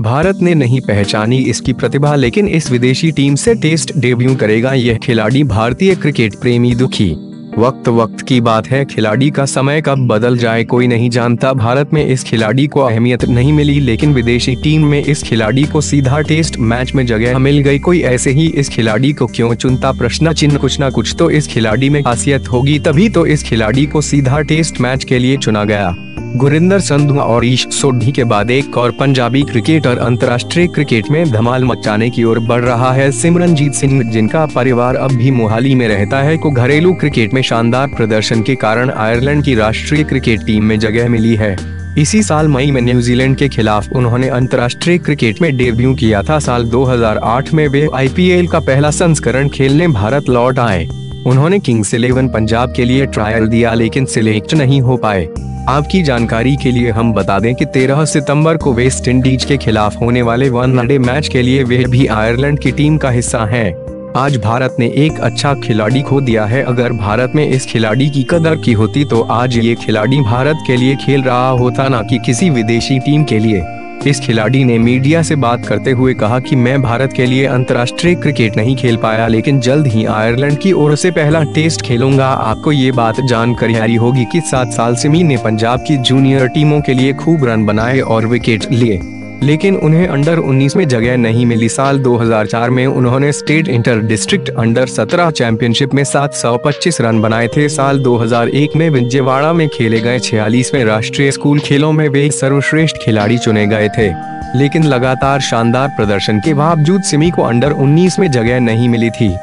भारत ने नहीं पहचानी इसकी प्रतिभा, लेकिन इस विदेशी टीम से टेस्ट डेब्यू करेगा यह खिलाड़ी भारतीय क्रिकेट प्रेमी दुखी। वक्त वक्त की बात है, खिलाड़ी का समय कब बदल जाए कोई नहीं जानता। भारत में इस खिलाड़ी को अहमियत नहीं मिली, लेकिन विदेशी टीम में इस खिलाड़ी को सीधा टेस्ट मैच में जगह मिल गई। कोई ऐसे ही इस खिलाड़ी को क्यों चुनता? प्रश्न चिन्ह कुछ न कुछ तो इस खिलाड़ी में खासियत होगी, तभी तो इस खिलाड़ी को सीधा टेस्ट मैच के लिए चुना गया। गुरिंदर संधु और ईश सोढ़ी के बाद एक और पंजाबी क्रिकेटर अंतर्राष्ट्रीय क्रिकेट में धमाल मचाने की ओर बढ़ रहा है। सिमरनजीत सिंह, जिनका परिवार अब भी मोहाली में रहता है, को घरेलू क्रिकेट में शानदार प्रदर्शन के कारण आयरलैंड की राष्ट्रीय क्रिकेट टीम में जगह मिली है। इसी साल मई में न्यूजीलैंड के खिलाफ उन्होंने अंतर्राष्ट्रीय क्रिकेट में डेब्यू किया था। साल 2008 में वे आईपीएल का पहला संस्करण खेलने भारत लौट आए। उन्होंने किंग्स इलेवन पंजाब के लिए ट्रायल दिया लेकिन सिलेक्ट नहीं हो पाए। आपकी जानकारी के लिए हम बता दें कि 13 सितंबर को वेस्ट इंडीज के खिलाफ होने वाले वन डे मैच के लिए वे भी आयरलैंड की टीम का हिस्सा हैं। आज भारत ने एक अच्छा खिलाड़ी खो दिया है। अगर भारत में इस खिलाड़ी की कदर की होती तो आज ये खिलाड़ी भारत के लिए खेल रहा होता न कि किसी विदेशी टीम के लिए। इस खिलाड़ी ने मीडिया से बात करते हुए कहा कि मैं भारत के लिए अंतर्राष्ट्रीय क्रिकेट नहीं खेल पाया, लेकिन जल्द ही आयरलैंड की ओर से पहला टेस्ट खेलूँगा। आपको ये बात जानकर जानकारी होगी कि सात साल से मी ने पंजाब की जूनियर टीमों के लिए खूब रन बनाए और विकेट लिए। लेकिन उन्हें अंडर 19 में जगह नहीं मिली। साल 2004 में उन्होंने state inter district under 17 championship में 725 रन बनाए थे। साल 2001 में विजयवाड़ा में खेले गए छियालीसवें राष्ट्रीय स्कूल खेलों में वे सर्वश्रेष्ठ खिलाड़ी चुने गए थे। लेकिन लगातार शानदार प्रदर्शन के बावजूद सिमी को अंडर 19 में जगह नहीं मिली थी।